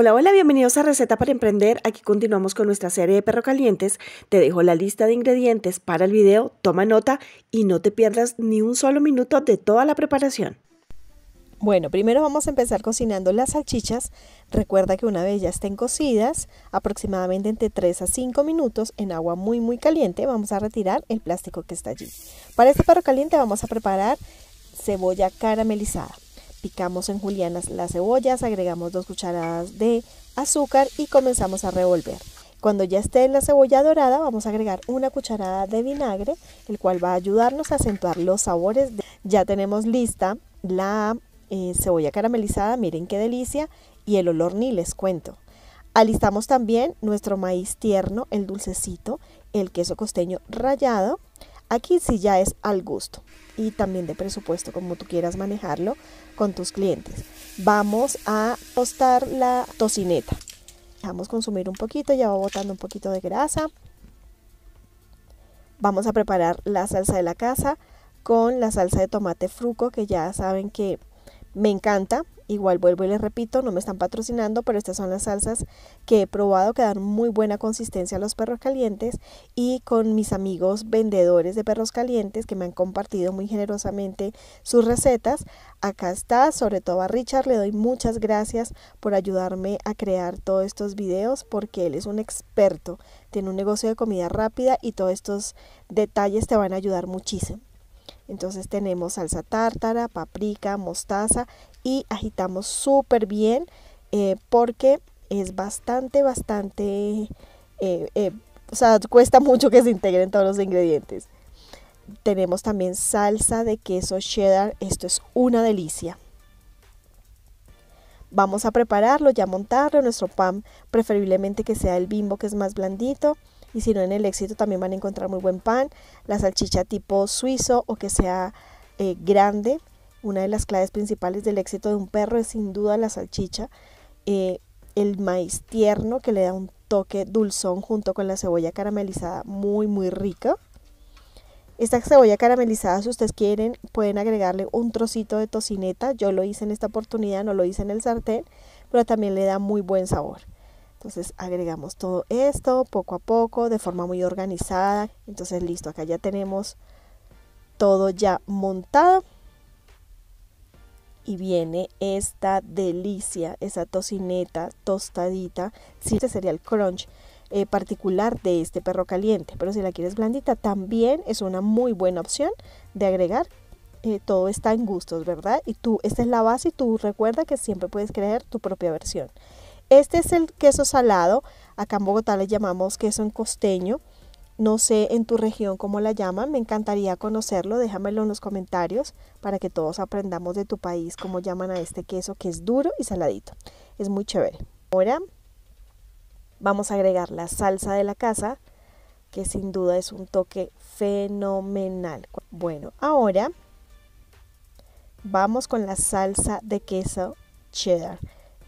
Hola, hola, bienvenidos a Receta para Emprender. Aquí continuamos con nuestra serie de perro calientes. Te dejo la lista de ingredientes para el video, toma nota y no te pierdas ni un solo minuto de toda la preparación. Bueno, primero vamos a empezar cocinando las salchichas. Recuerda que una vez ya estén cocidas, aproximadamente entre 3 a 5 minutos en agua muy muy caliente, vamos a retirar el plástico que está allí. Para este perro caliente vamos a preparar cebolla caramelizada. Picamos en julianas las cebollas, agregamos dos cucharadas de azúcar y comenzamos a revolver. Cuando ya esté la cebolla dorada, vamos a agregar una cucharada de vinagre, el cual va a ayudarnos a acentuar los sabores. Ya tenemos lista la eh, cebolla caramelizada, miren qué delicia, y el olor ni les cuento. Alistamos también nuestro maíz tierno, el dulcecito, el queso costeño rallado. Aquí sí ya es al gusto y también de presupuesto, como tú quieras manejarlo con tus clientes. Vamos a tostar la tocineta. Dejamos consumir un poquito, ya va botando un poquito de grasa. Vamos a preparar la salsa de la casa con la salsa de tomate fruco, que ya saben que me encanta. Igual vuelvo y les repito, no me están patrocinando, pero estas son las salsas que he probado que dan muy buena consistencia a los perros calientes y con mis amigos vendedores de perros calientes que me han compartido muy generosamente sus recetas. Acá está, sobre todo a Richard, le doy muchas gracias por ayudarme a crear todos estos videos porque él es un experto, tiene un negocio de comida rápida y todos estos detalles te van a ayudar muchísimo. Entonces tenemos salsa tártara, paprika, mostaza y agitamos súper bien eh, porque es bastante, bastante, eh, eh, o sea, cuesta mucho que se integren todos los ingredientes. Tenemos también salsa de queso cheddar, esto es una delicia. Vamos a prepararlo, ya montarlo, nuestro pan preferiblemente que sea el bimbo que es más blandito y si no en el éxito también van a encontrar muy buen pan, la salchicha tipo suizo o que sea grande, una de las claves principales del éxito de un perro es sin duda la salchicha, eh, el maíz tierno que le da un toque dulzón junto con la cebolla caramelizada muy muy rica. Esta cebolla caramelizada, si ustedes quieren, pueden agregarle un trocito de tocineta. Yo lo hice en esta oportunidad, no lo hice en el sartén, pero también le da muy buen sabor. Entonces agregamos todo esto poco a poco, de forma muy organizada. Entonces listo, acá ya tenemos todo ya montado y viene esta delicia, esa tocineta tostadita. Sí, este sería el crunch eh, particular de este perro caliente, pero si la quieres blandita también es una muy buena opción de agregar. Eh, todo está en gustos, ¿verdad? Y tú, esta es la base y tú recuerda que siempre puedes crear tu propia versión. Este es el queso salado, acá en Bogotá le llamamos queso en costeño. No sé en tu región cómo la llaman, me encantaría conocerlo, déjamelo en los comentarios para que todos aprendamos de tu país cómo llaman a este queso que es duro y saladito. Es muy chévere. Ahora vamos a agregar la salsa de la casa, que sin duda es un toque fenomenal. Bueno, ahora vamos con la salsa de queso cheddar.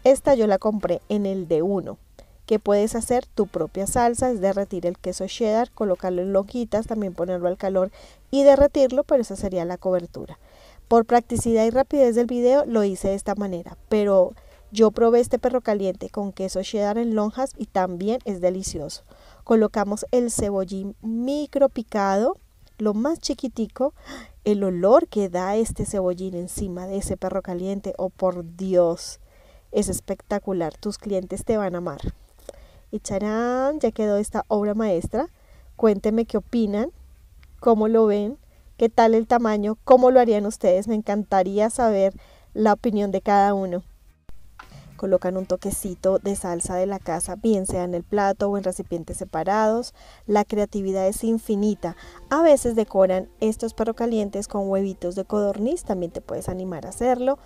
Esta yo la compré en el de uno que puedes hacer tu propia salsa, es derretir el queso cheddar, colocarlo en lonjitas, también ponerlo al calor y derretirlo, pero esa sería la cobertura. Por practicidad y rapidez del video lo hice de esta manera, pero yo probé este perro caliente con queso cheddar en lonjas y también es delicioso. Colocamos el cebollín micro picado, lo más chiquitico, el olor que da este cebollín encima de ese perro caliente, oh por Dios, es espectacular, tus clientes te van a amar. Y charán, ya quedó esta obra maestra. Cuéntenme qué opinan, cómo lo ven, qué tal el tamaño, cómo lo harían ustedes. Me encantaría saber la opinión de cada uno. Colocan un toquecito de salsa de la casa, bien sea en el plato o en recipientes separados. La creatividad es infinita. A veces decoran estos perros calientes con huevitos de codorniz, también te puedes animar a hacerlo.